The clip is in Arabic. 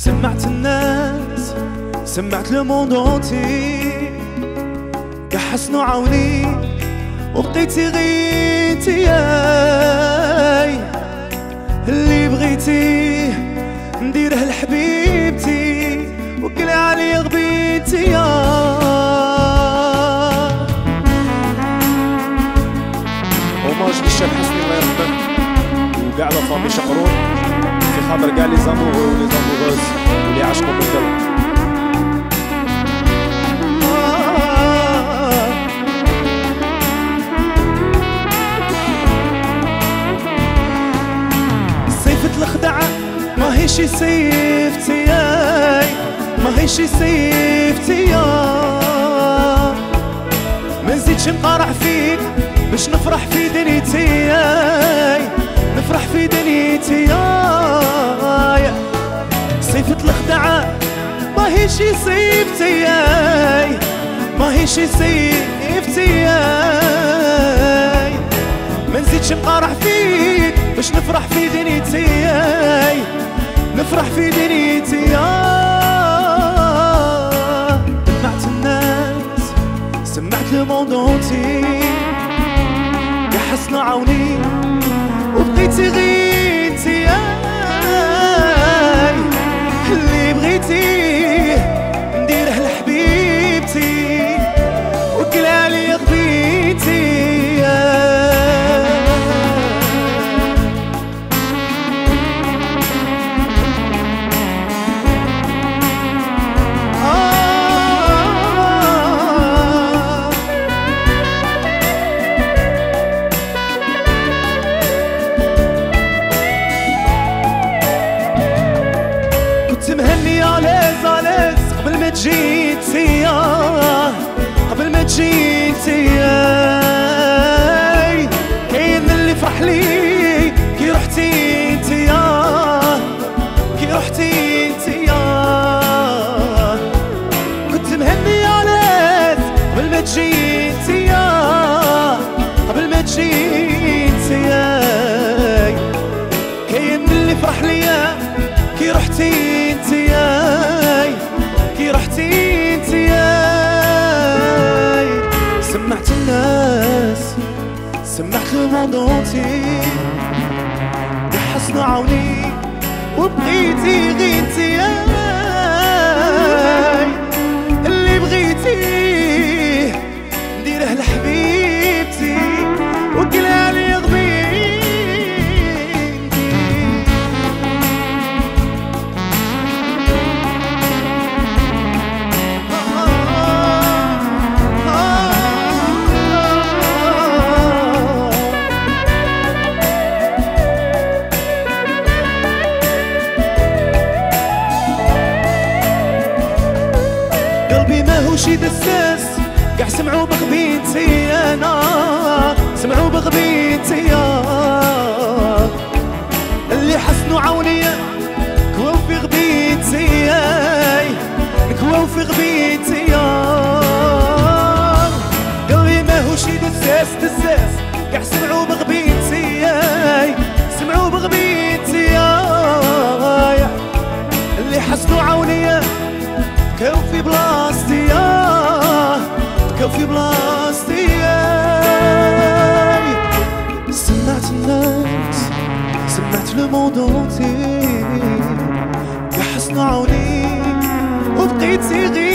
سمعت الناس سمعت le monde entier كحسنوا عوني وبقيتي غيتي اللي بغيتي نديره لحبيبتي وكل علي غبيتي يا hommage للشاب حسني الله يرحمه وكاع la famille شقرون في خاطر كاع لي زامورو ولي زاموروز اللي عاشقوا بالقلب سيفة الخدعة ما هي شي سيفتي ما هي شي سيفتي ما نزيدش نقارع فيك باش نفرح في دنيتي نفرح في دنيتي سيفة الخدعة ما هي شي سيفتي ما هي شي سيفتي ما نزيدش نقارع فيك باش نفرح في دنيتي نفرح في دنيتي سمعت الناس سمعت le monde entier يا حسن عوني. وبقيتي غيتي اللي عليز قبل ما ما جيتي كاين اللي فرح كي رحتي انتي كي رحتي انتي كنت مهني عليز قبل ما جيتي قبل ما كاين سمعت لو موند اونتي يحسنوا عوني وبقيتي غيتي اللي قلبي ما هو شي دساس قاع سمعوا بغبيتي أنا. سمعوا بغبيتي اللي حسنوا عونية كواو في غبيتي. كواو في غبيتي قلبي ما هو شي دساس دساس قاع سمعوا بغبيتي. سمعوا بغبيتي اللي حسنوا عونية كاو في بلاصتي في بلاصتي سمعت الناس سمعت le monde entier يا حسن عوني وبقيتي غير